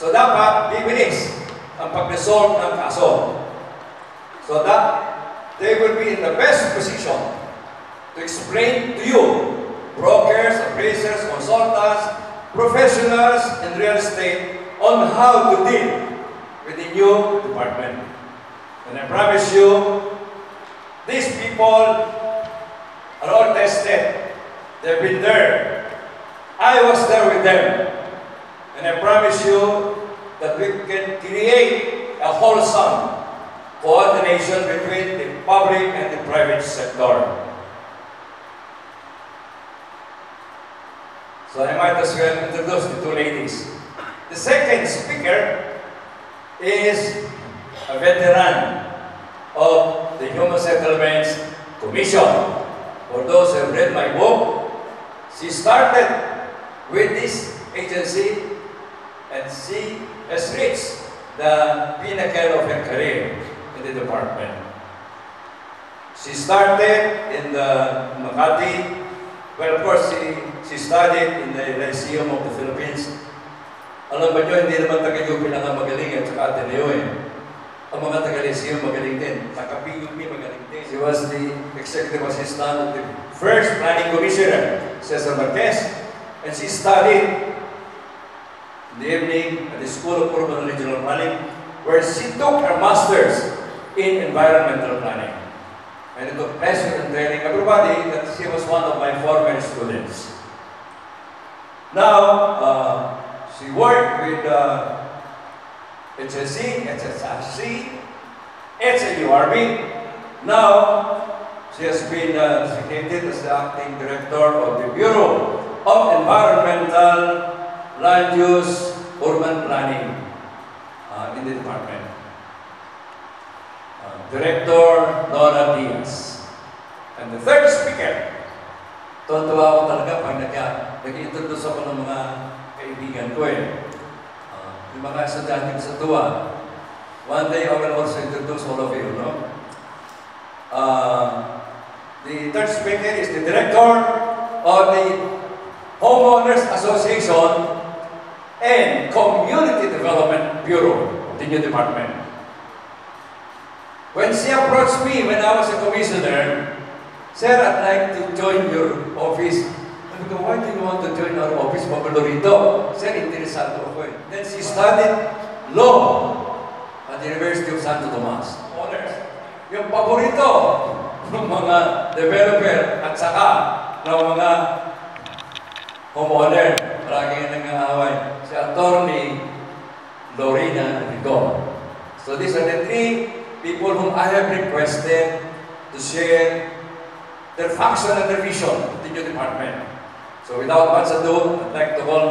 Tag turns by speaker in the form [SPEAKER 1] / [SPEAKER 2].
[SPEAKER 1] So dapat bibilis ang pag-resolve ng kaso. So that they will be in the best position to explain to you, brokers, appraisers, consultants, professionals in real estate on how to deal with the new department. And I promise you, these people are all tested. They've been there. I was there with them. And I promise you that we can create a wholesome coordination between the public and the private sector. So I might as well introduce the two ladies. The second speaker is a veteran of the Human Settlements Commission. For those who have read my book, she started with this agency and she has reached the pinnacle of her career in the department. She started in the Makati, well of course she, she studied in the Lyceum of the Philippines. Alam ba nyo, hindi naman taga-UP lang ang magaling at saka Ateneo eh. Ang mga taga-Lyceum magaling din. Taga-PUP magaling din. She was the executive assistant of the first planning commissioner, Cesar Marquez. And she studied the evening at the School of Urban Regional Planning, where she took her master's in environmental planning. And it took pleasure in telling everybody that she was one of my former students. Now, uh, she worked with uh, HSC, HSRC, HLURB. Now, she has been uh, designated as the acting director of the Bureau of Environmental Land Use Urban Planning uh, in the department. Uh, Director Nora Diaz. And the third speaker, Tuwa ako talaga pag nag nag-introduce ako ng mga kaibigan ko eh. Uh, yung mga estudyante ko sa tuwa. One day I will also introduce all of you, no? Uh, the third speaker is the director of the Homeowners Association and Community Development Bureau the new department. When she approached me when I was a commissioner, Sir, I'd like to join your office. Sabi ko, why do you want to join our office, Pablo rito? Sir, interesado ako eh. Then she studied law at the University of Santo Tomas. Honors. Yung paborito ng mga developer at saka ng mga homeowner. Palagi nang aaway. Si Attorney Lorena Rigon. So these are the three people whom I have requested to share their function and their vision to new department. So without much ado, I'd like to call